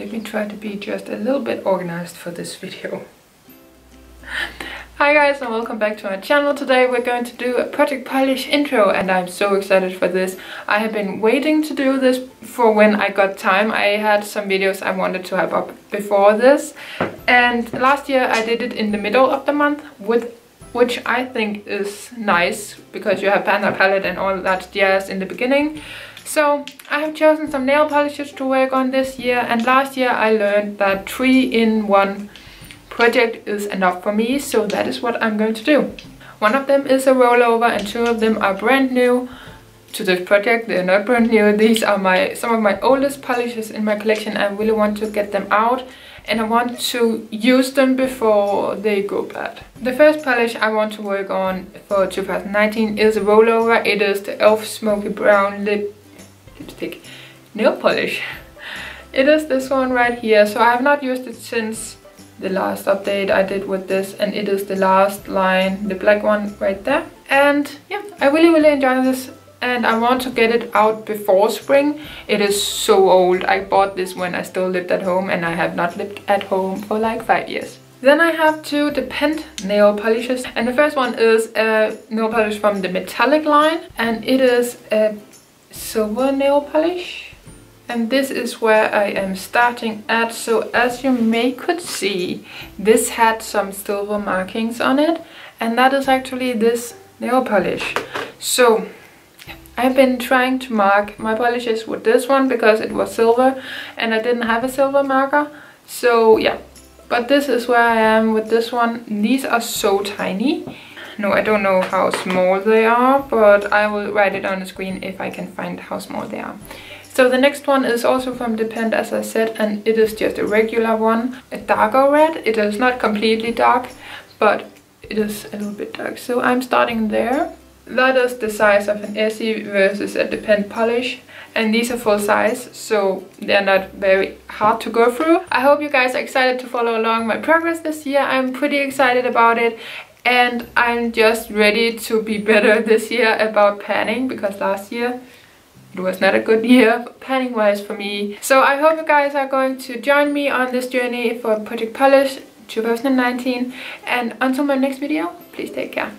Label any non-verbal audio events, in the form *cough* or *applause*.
let me try to be just a little bit organized for this video. *laughs* Hi guys and welcome back to my channel. Today we're going to do a Project Polish intro and I'm so excited for this. I have been waiting to do this for when I got time. I had some videos I wanted to have up before this and last year I did it in the middle of the month with which I think is nice because you have Pan That Palette and all that jazz in the beginning. So I have chosen some nail polishes to work on this year and last year I learned that three in one project is enough for me, so that is what I'm going to do. One of them is a rollover and two of them are brand new to this project. They're not brand new. These are my some of my oldest polishes in my collection. I really want to get them out and I want to use them before they go bad. The first polish I want to work on for 2019 is a rollover. It is the e.l.f. Smokey Brown Lip Lipstick Nail Polish. It is this one right here. So I have not used it since the last update I did with this and it is the last line, the black one right there. And yeah, I really really enjoy this and I want to get it out before spring. It is so old. I bought this when I still lived at home and I have not lived at home for like five years. Then I have two Depend nail polishes and the first one is a nail polish from the metallic line and it is a silver nail polish. And this is where I am starting at so as you may could see this had some silver markings on it and that is actually this nail polish. So I've been trying to mark my polishes with this one because it was silver and I didn't have a silver marker. So yeah but this is where I am with this one. These are so tiny no I don't know how small they are but I will write it on the screen if I can find how small they are so the next one is also from Depend as I said and it is just a regular one, a darker red. It is not completely dark but it is a little bit dark. So I'm starting there. That is the size of an Essie versus a Depend polish and these are full size so they're not very hard to go through. I hope you guys are excited to follow along my progress this year. I'm pretty excited about it and I'm just ready to be better this year about panning because last year it was not a good year panning wise for me. So I hope you guys are going to join me on this journey for Project Polish 2019 and until my next video, please take care.